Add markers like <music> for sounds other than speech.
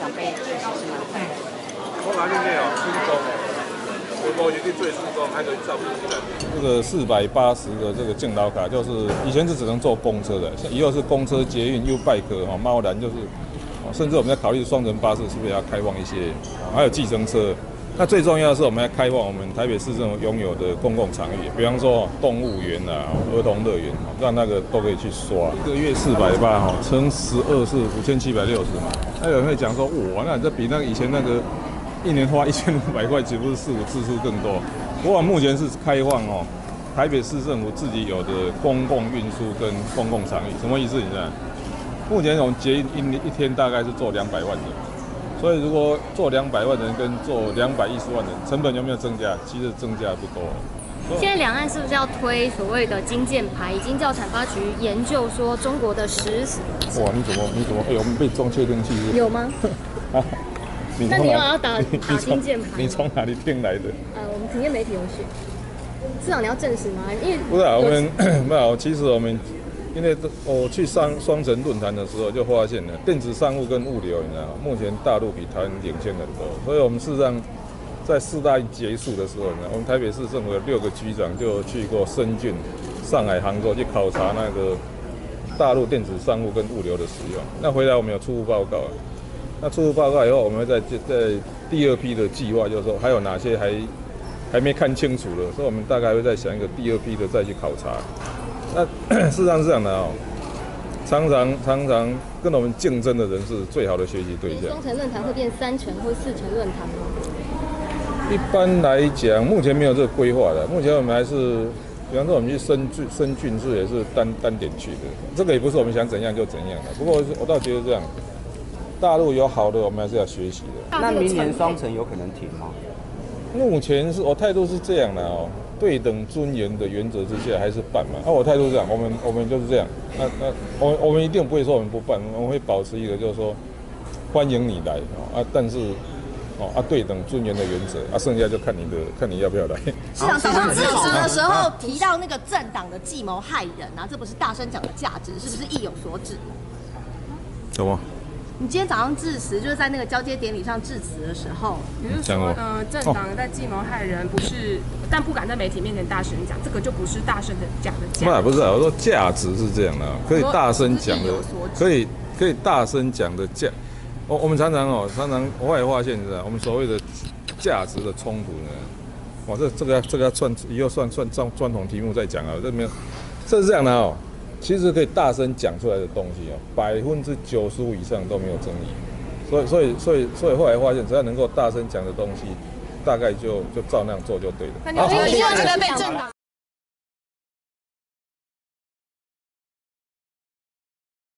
长辈确实是蛮快的。我拿进去哦，轻松哦，我无一定最轻松，还可以照顾。这个四百八十个这个敬老卡，就是以前是只能坐公车的，以后是公车、捷运、U bike 哈，猫缆就是，甚至我们在考虑双层巴士是不是要开放一些，还有计程车。那最重要的是，我们要开放我们台北市政府拥有的公共场域，比方说动物园啊、儿童乐园，让那个都可以去刷。一个月四百八哈，乘十二是五千七百六十嘛。那有人会讲说，哇，那这比那个以前那个一年花一千五百块，岂不是事次数更多？不过目前是开放哦，台北市政府自己有的公共运输跟公共场域，什么意思？你知道？目前我们捷运一一天大概是坐两百万人。所以，如果做两百万人跟做两百一十万人，成本有没有增加？其实增加不多。现在两岸是不是要推所谓的金建牌？已经叫产发局研究说中国的十。哇，你怎么你怎么？哎，我们被装确定器有吗？<laughs> 啊，那你又要打打金建牌？你从哪里听来的？呃，我们平面媒体有写。市长，你要证实吗？因为不是啊，我们 <clears throat> 没有。其实我们。因为我去商双城论坛的时候，就发现了电子商务跟物流，你知道吗？目前大陆比台湾领先很多。所以我们事实上在四大结束的时候呢，我们台北市政府的六个局长就去过深圳、上海、杭州去考察那个大陆电子商务跟物流的使用。那回来我们有初步报告。那初步报告以后，我们会在在第二批的计划，就是说还有哪些还还没看清楚的，所以我们大概会再想一个第二批的再去考察。那 <clears throat> 事实上是这样的哦，常常常常跟我们竞争的人是最好的学习对象。双城论坛会变三城或四城论坛吗？一般来讲，目前没有这个规划的。目前我们还是，比方说我们去深圳，深圳是也是单单点去的。这个也不是我们想怎样就怎样的。不过我倒觉得这样，大陆有好的，我们还是要学习的。那明年双城有可能停吗？目前是我态度是这样的哦。对等尊严的原则之下，还是办嘛？那我态度是这样，我们我们就是这样。那那我我们一定不会说我们不办，我们会保持一个就是说欢迎你来啊，但是哦啊对等尊严的原则啊，剩下就看你的看你要不要来。<laughs> 市长早上致辞的时候提到那个政党的计谋害人啊，这不是大声讲的价值，是不是意有所指？什么？你今天早上致辞，就是在那个交接典礼上致辞的时候，你就是说，呃，政党在计谋害人，不是，但不敢在媒体面前大声讲，这个就不是大声的讲的价。不是，我说价值是这样的，可以大声讲的，可以可以大声讲的价。我我们常常哦，常常我也发现是我们所谓的价值的冲突呢，哇，这这个这个要算以后算算专专统题目再讲啊，这没有，这是这样的哦。其实可以大声讲出来的东西哦，百分之九十五以上都没有争议，所以所以所以所以后来发现，只要能够大声讲的东西，大概就就照那样做就对了。那你希望这个被政党？